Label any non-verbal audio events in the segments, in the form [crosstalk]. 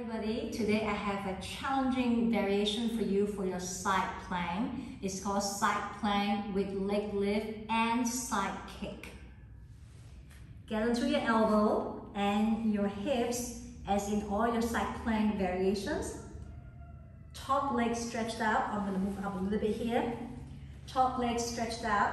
everybody, today I have a challenging variation for you for your side plank. It's called side plank with leg lift and side kick. Get onto your elbow and your hips as in all your side plank variations. Top leg stretched out. I'm going to move up a little bit here. Top leg stretched out.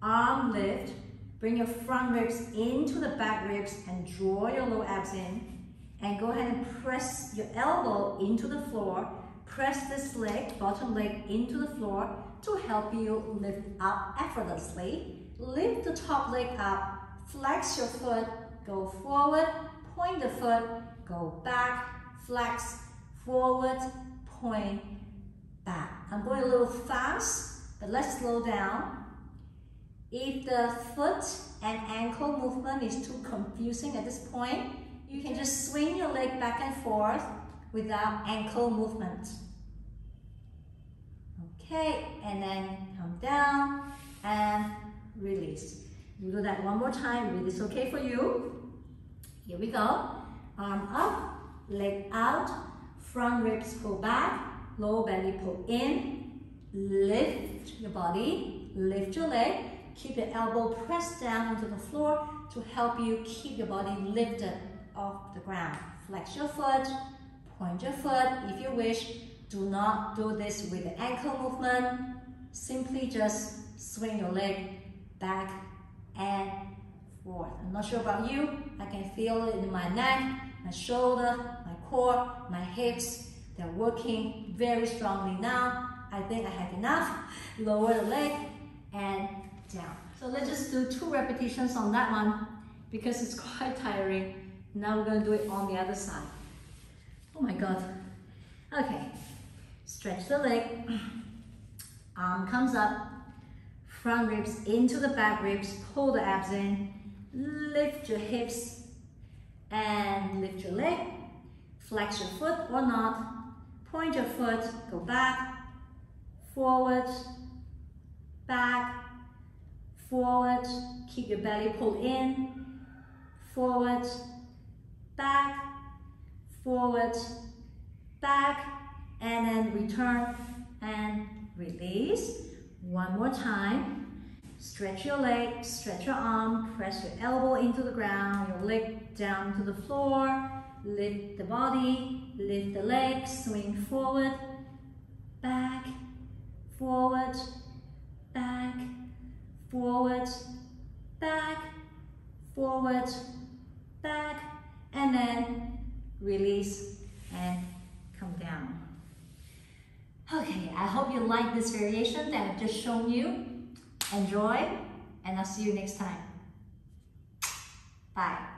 Arm lift. Bring your front ribs into the back ribs and draw your low abs in and go ahead and press your elbow into the floor. Press this leg, bottom leg into the floor to help you lift up effortlessly. Lift the top leg up, flex your foot, go forward, point the foot, go back, flex, forward, point, back. I'm going a little fast, but let's slow down. If the foot and ankle movement is too confusing at this point, you can just swing your leg back and forth without ankle movement. Okay, and then come down and release. You do that one more time, if release okay for you. Here we go. Arm up, leg out, front ribs pull back, lower belly pull in, lift your body, lift your leg, keep your elbow pressed down onto the floor to help you keep your body lifted off the ground. Flex your foot, point your foot if you wish. Do not do this with the ankle movement. Simply just swing your leg back and forth. I'm not sure about you. I can feel it in my neck, my shoulder, my core, my hips. They're working very strongly now. I think I have enough. [laughs] Lower the leg and down. So let's just do two repetitions on that one because it's [laughs] quite tiring. Now we're going to do it on the other side. Oh my God. Okay. Stretch the leg. Arm comes up. Front ribs into the back ribs. Pull the abs in. Lift your hips and lift your leg. Flex your foot or not. Point your foot. Go back. Forward. Back. Forward. Keep your belly pulled in. Forward back, forward, back, and then return and release. One more time. Stretch your leg, stretch your arm, press your elbow into the ground, your leg down to the floor, lift the body, lift the leg, swing forward, back, forward, back, forward, back, forward, back, and then release and come down. Okay, I hope you like this variation that I've just shown you. Enjoy, and I'll see you next time. Bye.